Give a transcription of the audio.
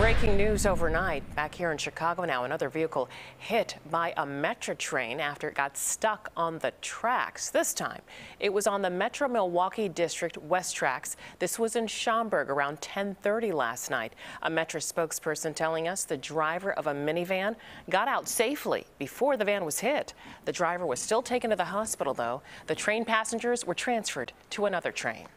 Breaking news overnight. Back here in Chicago now, another vehicle hit by a Metra train after it got stuck on the tracks. This time, it was on the Metra Milwaukee District West tracks. This was in Schaumburg around 1030 last night. A Metra spokesperson telling us the driver of a minivan got out safely before the van was hit. The driver was still taken to the hospital, though. The train passengers were transferred to another train.